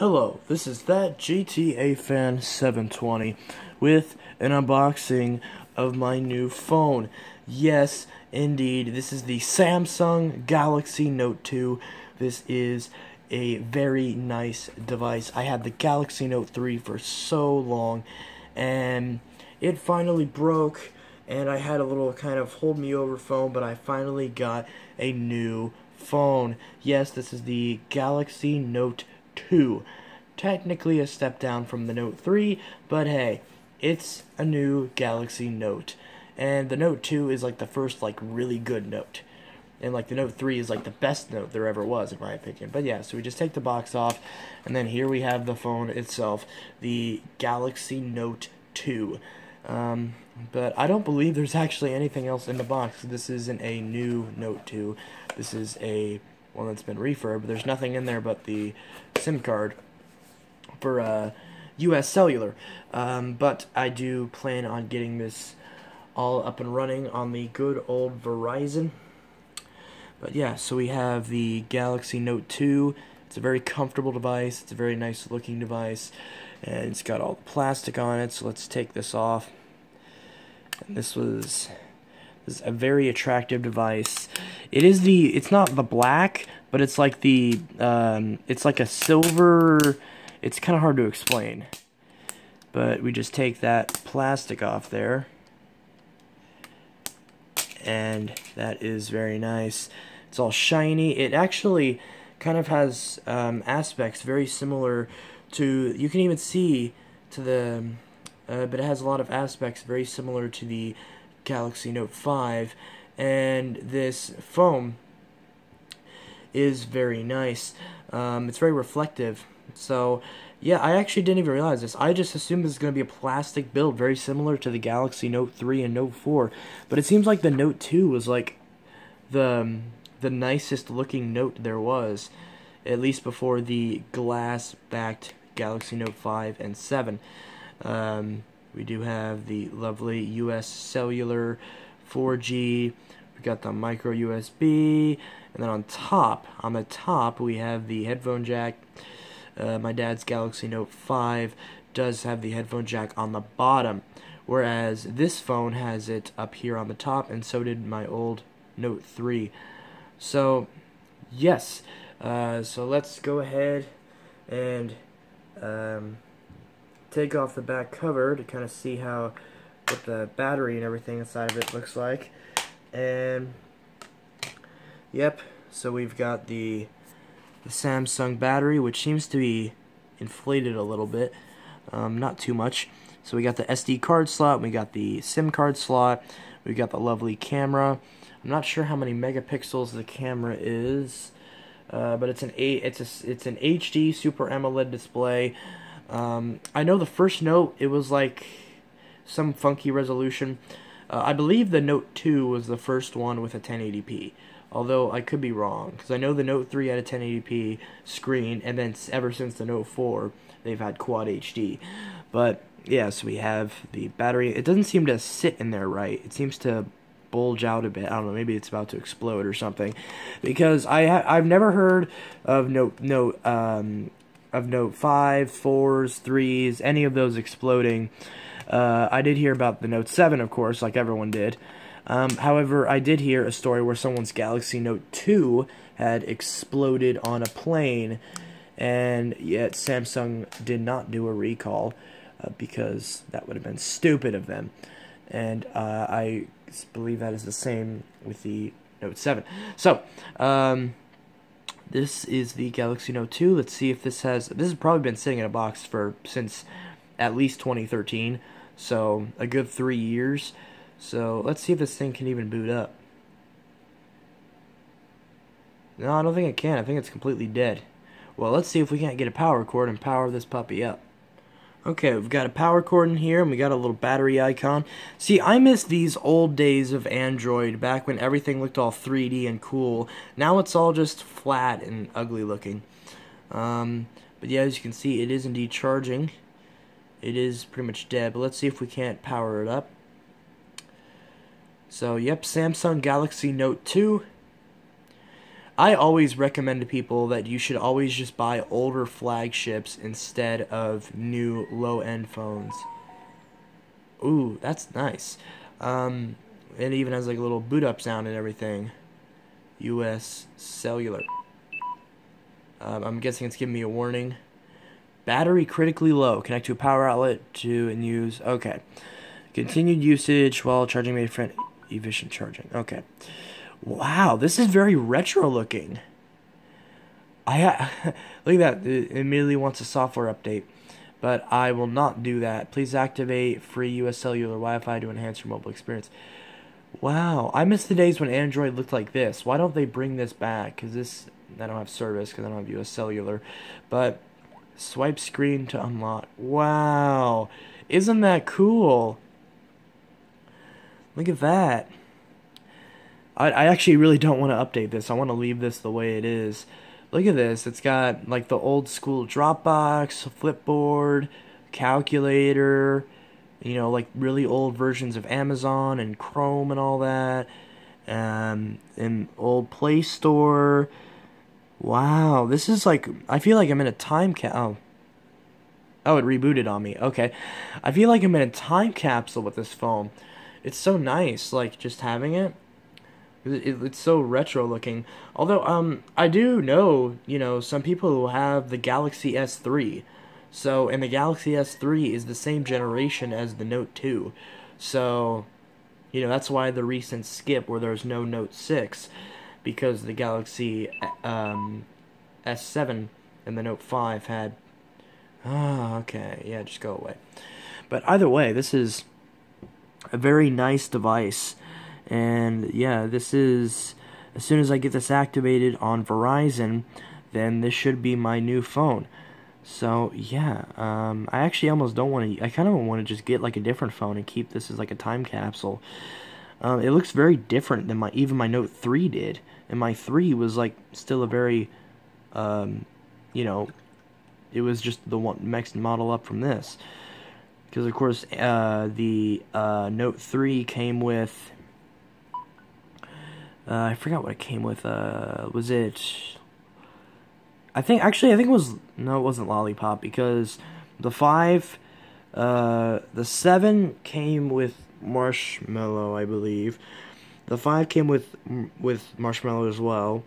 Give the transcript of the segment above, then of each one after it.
Hello, this is that GTA fan 720 with an unboxing of my new phone. Yes, indeed, this is the Samsung Galaxy Note 2. This is a very nice device. I had the Galaxy Note 3 for so long and it finally broke and I had a little kind of hold me over phone, but I finally got a new phone. Yes, this is the Galaxy Note 2. Technically a step down from the Note 3, but hey, it's a new Galaxy Note. And the Note 2 is like the first like really good Note. And like the Note 3 is like the best Note there ever was in my opinion. But yeah, so we just take the box off and then here we have the phone itself, the Galaxy Note 2. Um, but I don't believe there's actually anything else in the box. This isn't a new Note 2. This is a one that's been refurbed. There's nothing in there but the SIM card for uh, U.S. Cellular. Um, but I do plan on getting this all up and running on the good old Verizon. But yeah, so we have the Galaxy Note 2. It's a very comfortable device. It's a very nice looking device. And it's got all the plastic on it. So let's take this off. And this was is a very attractive device. It is the it's not the black, but it's like the um, it's like a silver. It's kind of hard to explain. But we just take that plastic off there. And that is very nice. It's all shiny. It actually kind of has um, aspects very similar to, you can even see to the, uh, but it has a lot of aspects very similar to the Galaxy Note 5. And this foam is very nice. Um, it's very reflective. So, yeah, I actually didn't even realize this. I just assumed this is going to be a plastic build, very similar to the Galaxy Note 3 and Note 4. But it seems like the Note 2 was like the um, the nicest looking Note there was, at least before the glass-backed Galaxy Note 5 and 7. Um, we do have the lovely US Cellular 4G. We've got the micro USB, and then on top, on the top, we have the headphone jack. Uh, my dad's Galaxy Note 5 does have the headphone jack on the bottom, whereas this phone has it up here on the top, and so did my old Note 3. So, yes, uh, so let's go ahead and um, take off the back cover to kind of see how what the battery and everything inside of it looks like. And yep, so we've got the the Samsung battery, which seems to be inflated a little bit, um, not too much. So we got the SD card slot, we got the SIM card slot, we got the lovely camera. I'm not sure how many megapixels the camera is, uh, but it's an a it's a it's an HD Super AMOLED display. Um, I know the first Note it was like some funky resolution. Uh, I believe the Note 2 was the first one with a 1080p although I could be wrong because I know the Note 3 had a 1080p screen, and then ever since the Note 4, they've had Quad HD. But yes, we have the battery. It doesn't seem to sit in there right. It seems to bulge out a bit. I don't know. Maybe it's about to explode or something. Because I I've never heard of Note Note um, of Note 5, 4s, 3s, any of those exploding. Uh, I did hear about the Note 7, of course, like everyone did. Um, however, I did hear a story where someone's Galaxy Note 2 had exploded on a plane, and yet Samsung did not do a recall uh, because that would have been stupid of them. And uh, I believe that is the same with the Note 7. So, um, this is the Galaxy Note 2. Let's see if this has. This has probably been sitting in a box for since at least 2013, so a good three years. So let's see if this thing can even boot up. No, I don't think it can. I think it's completely dead. Well, let's see if we can't get a power cord and power this puppy up. Okay, we've got a power cord in here, and we got a little battery icon. See, I miss these old days of Android, back when everything looked all 3D and cool. Now it's all just flat and ugly looking. Um, but yeah, as you can see, it is indeed charging. It is pretty much dead, but let's see if we can't power it up. So, yep, Samsung Galaxy Note 2. I always recommend to people that you should always just buy older flagships instead of new low end phones. Ooh, that's nice. Um, it even has like a little boot up sound and everything. US Cellular. Um, I'm guessing it's giving me a warning. Battery critically low. Connect to a power outlet to and use. Okay. Continued usage while charging may friend efficient charging. Okay. Wow, this is very retro looking. I uh, look at that. It immediately wants a software update, but I will not do that. Please activate free US cellular Wi-Fi to enhance your mobile experience. Wow, I miss the days when Android looked like this. Why don't they bring this back? Because this, I don't have service because I don't have US cellular, but swipe screen to unlock. Wow, isn't that cool? Look at that. I, I actually really don't want to update this. I want to leave this the way it is. Look at this. It's got like the old school Dropbox, Flipboard, calculator, you know, like really old versions of Amazon and Chrome and all that. Um, and old Play Store. Wow, this is like I feel like I'm in a time cap. Oh. oh, it rebooted on me. Okay, I feel like I'm in a time capsule with this phone. It's so nice, like just having it. It, it's so retro looking. Although, um, I do know, you know, some people who have the Galaxy S3. So, and the Galaxy S3 is the same generation as the Note 2. So, you know, that's why the recent skip where there's no Note 6. Because the Galaxy um, S7 and the Note 5 had. Ah, oh, okay. Yeah, just go away. But either way, this is a very nice device. And yeah, this is as soon as I get this activated on Verizon, then this should be my new phone. So yeah, um, I actually almost don't want to. I kind of want to just get like a different phone and keep this as like a time capsule. Um, it looks very different than my even my Note 3 did, and my 3 was like still a very, um, you know, it was just the one next model up from this because of course uh, the uh, Note 3 came with uh, I forgot what it came with uh, was it I think actually I think it was no it wasn't Lollipop because the 5 uh, the 7 came with Marshmallow I believe the 5 came with with Marshmallow as well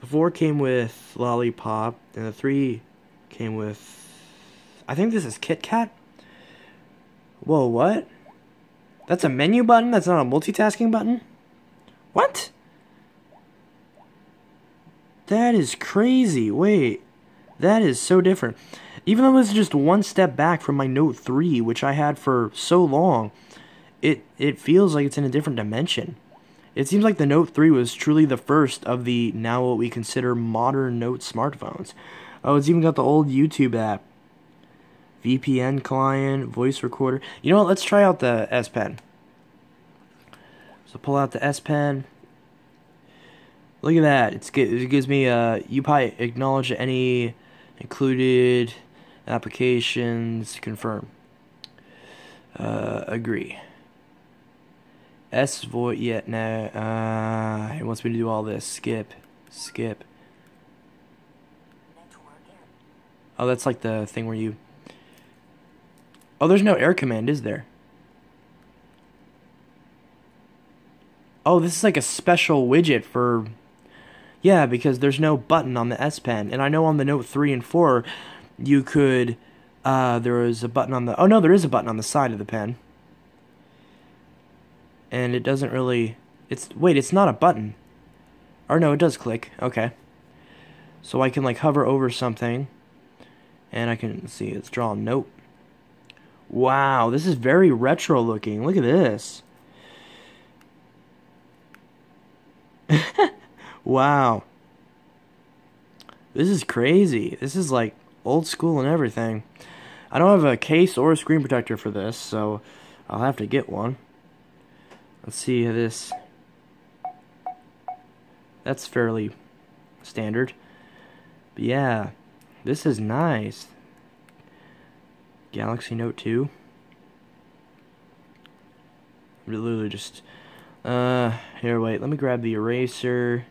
the 4 came with Lollipop and the 3 came with I think this is Kit Kat Whoa, what? That's a menu button? That's not a multitasking button? What? That is crazy. Wait. That is so different. Even though this is just one step back from my Note 3, which I had for so long, it, it feels like it's in a different dimension. It seems like the Note 3 was truly the first of the now what we consider modern Note smartphones. Oh, it's even got the old YouTube app. VPN client, voice recorder. You know what? Let's try out the S Pen. So pull out the S Pen. Look at that. It's it gives me uh you probably acknowledge any included applications confirm. Uh agree. S voice yet yeah, no uh it wants me to do all this. Skip. Skip. Oh, that's like the thing where you Oh, there's no air command, is there? Oh, this is like a special widget for... Yeah, because there's no button on the S Pen. And I know on the Note 3 and 4, you could... Uh, there was a button on the... Oh, no, there is a button on the side of the pen. And it doesn't really... It's Wait, it's not a button. Or no, it does click. Okay. So I can, like, hover over something. And I can... see, it's drawn. Nope. Wow, this is very retro looking. Look at this. wow. This is crazy. This is like old school and everything. I don't have a case or a screen protector for this, so I'll have to get one. Let's see this. That's fairly standard. But yeah, this is nice. Galaxy Note 2. Literally just, uh, here, wait, let me grab the eraser.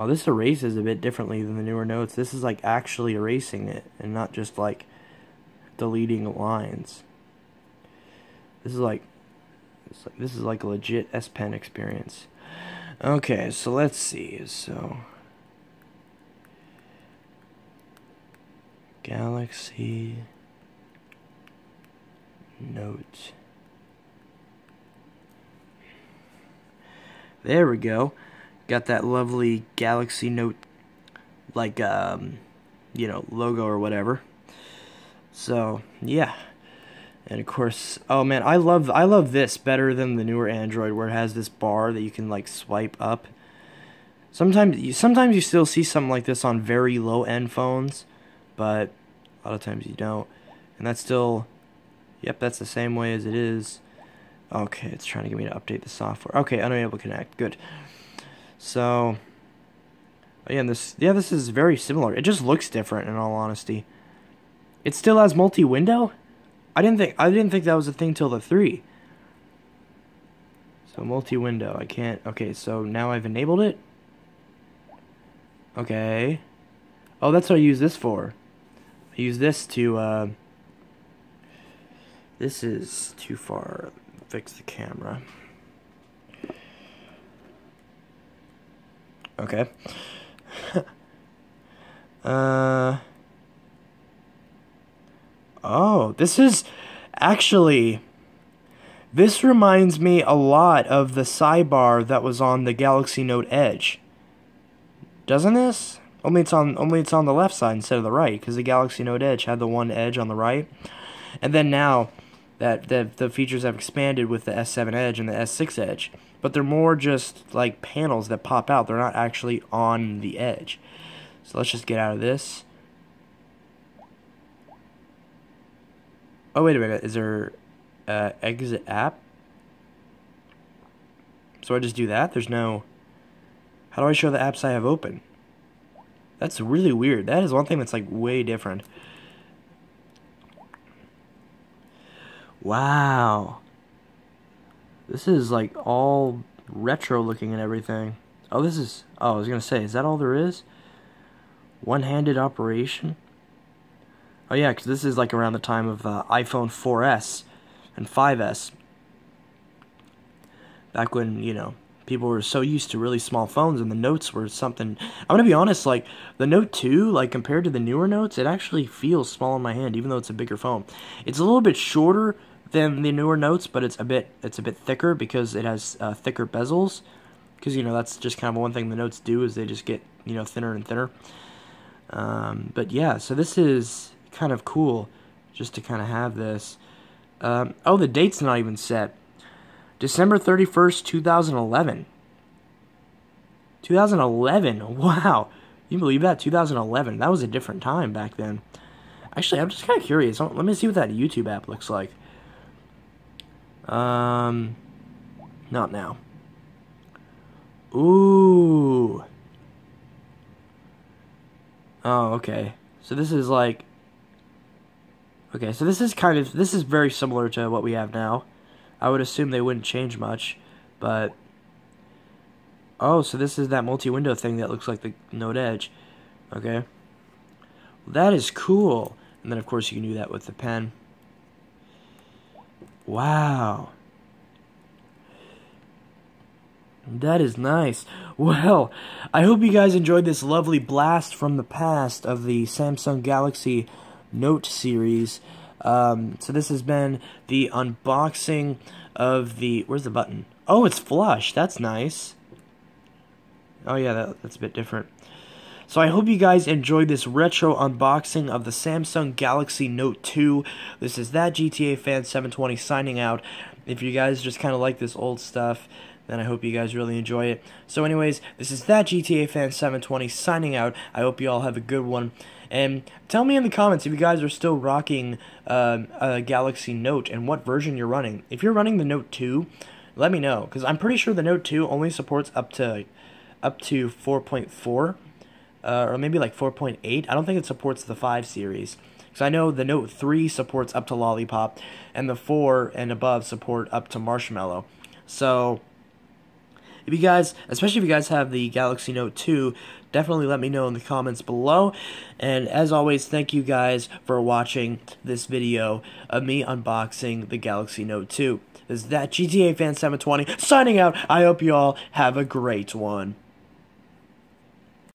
Oh, this erases a bit differently than the newer notes. This is like actually erasing it and not just like deleting lines. This is like, like this is like a legit S Pen experience. Okay, so let's see. So Galaxy Note. There we go. Got that lovely Galaxy Note, like, um, you know, logo or whatever. So, yeah. And of course, oh man, I love I love this better than the newer Android where it has this bar that you can like swipe up. Sometimes you sometimes you still see something like this on very low end phones, but a lot of times you don't. And that's still Yep, that's the same way as it is. Okay, it's trying to get me to update the software. Okay, unable to connect. Good. So, again, this yeah, this is very similar. It just looks different, in all honesty. It still has multi-window. I didn't think I didn't think that was a thing till the three. So multi-window. I can't. Okay, so now I've enabled it. Okay. Oh, that's what I use this for. I use this to. Uh, this is too far. Fix the camera. Okay. uh. Oh, this is actually. This reminds me a lot of the sidebar that was on the Galaxy Note Edge. Doesn't this? Only it's on only it's on the left side instead of the right because the Galaxy Note Edge had the one edge on the right. And then now that the the features have expanded with the S7 Edge and the S6 Edge but they're more just like panels that pop out. They're not actually on the edge. So let's just get out of this. Oh, wait a minute. Is there uh, exit app? So I just do that? There's no... How do I show the apps I have open? That's really weird. That is one thing that's like way different. Wow. This is like all retro looking and everything. Oh, this is. Oh, I was gonna say, is that all there is? One handed operation? Oh, yeah, because this is like around the time of uh, iPhone 4S and 5S. Back when, you know, people were so used to really small phones and the notes were something. I'm gonna be honest, like, the Note 2, like, compared to the newer notes, it actually feels small in my hand, even though it's a bigger phone. It's a little bit shorter than the newer notes, but it's a bit it's a bit thicker because it has uh, thicker bezels. Because you know that's just kind of one thing the notes do is they just get you know thinner and thinner. Um, but yeah, so this is kind of cool, just to kind of have this. Um, oh, the date's not even set. December thirty first, two thousand eleven. 2011. Wow. You believe that? 2011. That was a different time back then. Actually, I'm just kind of curious. Let me see what that YouTube app looks like. Um, not now. Ooh. Oh, okay. So this is like Okay, so this is kind of this is very similar to what we have now. I would assume they wouldn't change much, but Oh, so this is that multi-window thing that looks like the Note Edge. Okay. Well, that is cool. And then of course you can do that with the pen. Wow. That is nice. Well, I hope you guys enjoyed this lovely blast from the past of the Samsung Galaxy Note series. Um, so this has been the unboxing of the... Where's the button? Oh, it's flush. That's nice. Oh, yeah, that, that's a bit different. So I hope you guys enjoyed this retro unboxing of the Samsung Galaxy Note 2. This is that GTA Fan 720 signing out. If you guys just kind of like this old stuff, then I hope you guys really enjoy it. So anyways, this is that GTA Fan 720 signing out. I hope you all have a good one. And tell me in the comments if you guys are still rocking uh, a Galaxy Note and what version you're running. If you're running the Note 2, let me know because I'm pretty sure the Note 2 only supports up to up to 4.4 uh, or maybe like 4.8. I don't think it supports the 5 series. Because I know the Note 3 supports up to Lollipop, and the 4 and above support up to Marshmallow. So, if you guys, especially if you guys have the Galaxy Note 2, definitely let me know in the comments below. And as always, thank you guys for watching this video of me unboxing the Galaxy Note 2. This is that GTA Fan 720 signing out. I hope you all have a great one.